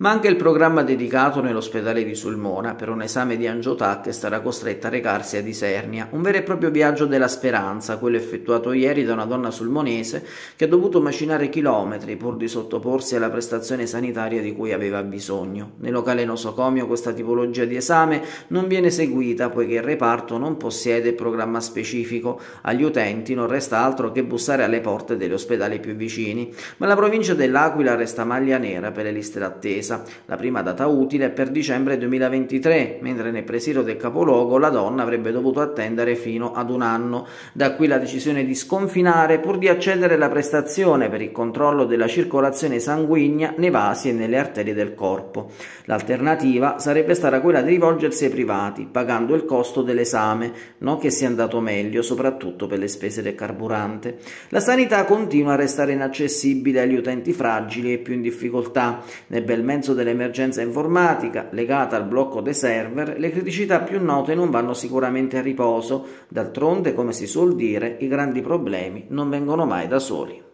ma anche il programma dedicato nell'ospedale di Sulmona per un esame di angiotac starà costretta a recarsi ad Isernia, un vero e proprio viaggio della speranza, quello effettuato ieri da una donna sulmonese che ha dovuto macinare chilometri pur di sottoporsi alla prestazione sanitaria di cui aveva bisogno. Nel locale nosocomio questa tipologia di esame non viene seguita poiché il reparto non possiede programma specifico. Agli utenti non resta altro che bussare alle porte degli ospedali più vicini, ma la provincia dell'Aquila resta maglia nera per le liste d'attesa. La prima data utile è per dicembre 2023, mentre nel presidio del capoluogo la donna avrebbe dovuto attendere fino ad un anno. Da qui la decisione di sconfinare pur di accedere alla prestazione per il controllo della circolazione sanguigna nei vasi e nelle arterie del corpo. L'alternativa sarebbe stata quella di rivolgersi ai privati, pagando il costo dell'esame, non che sia andato meglio, soprattutto per le spese del carburante. La sanità continua a restare inaccessibile agli utenti fragili e più in difficoltà. Nel bel mezzo dell'emergenza informatica, legata al blocco dei server, le criticità più note non vanno sicuramente a riposo. D'altronde, come si suol dire, i grandi problemi non vengono mai da soli.